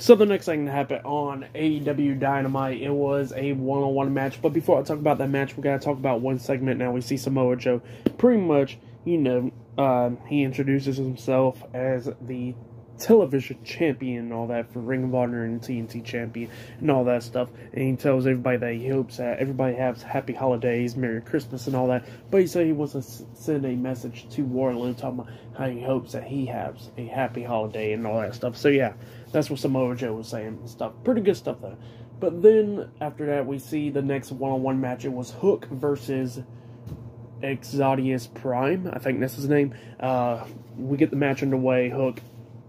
So the next thing that happened on AEW Dynamite, it was a one-on-one match. But before I talk about that match, we gotta talk about one segment now. We see Samoa Joe, pretty much, you know, uh, he introduces himself as the television champion and all that for Ring of Honor and TNT champion and all that stuff. And he tells everybody that he hopes that everybody has happy holidays, Merry Christmas, and all that. But he said he wants to send a message to Wardlow talking about how he hopes that he has a happy holiday and all that stuff. So yeah, that's what Samoa Joe was saying and stuff. Pretty good stuff though. But then after that, we see the next one-on-one match. It was Hook versus. Exodus Prime, I think that's his name. Uh, we get the match underway. Hook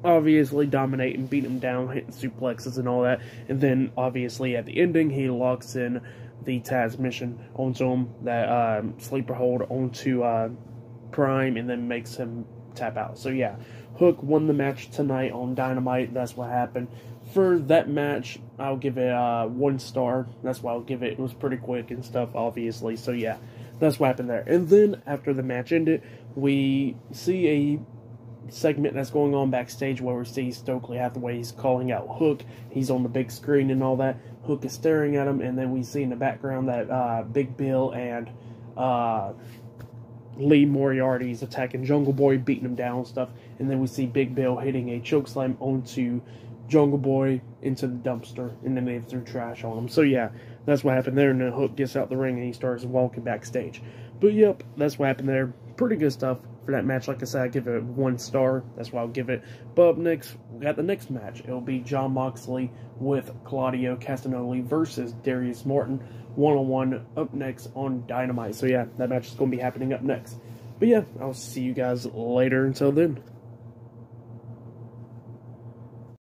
obviously dominate and beat him down, hitting suplexes and all that. And then obviously at the ending, he locks in the Tazmission onto him, that um, sleeper hold onto uh, Prime, and then makes him tap out. So yeah, Hook won the match tonight on Dynamite. That's what happened. For that match, I'll give it uh, one star. That's why I'll give it. It was pretty quick and stuff, obviously. So yeah, that's what happened there. And then after the match ended, we see a segment that's going on backstage where we see Stokely Hathaway. He's calling out Hook. He's on the big screen and all that. Hook is staring at him, and then we see in the background that uh, Big Bill and uh, Lee Moriarty is attacking Jungle Boy, beating him down and stuff. And then we see Big Bill hitting a chokeslam onto Jungle Boy into the dumpster, and then they threw trash on him. So yeah, that's what happened there. And then Hook gets out the ring and he starts walking backstage. But yep, that's what happened there. Pretty good stuff for that match. Like I said, I give it one star. That's why I'll give it. But up next, we got the next match. It'll be Jon Moxley with Claudio Castagnoli versus Darius Martin one on one up next on Dynamite. So yeah, that match is going to be happening up next. But yeah, I'll see you guys later. Until then.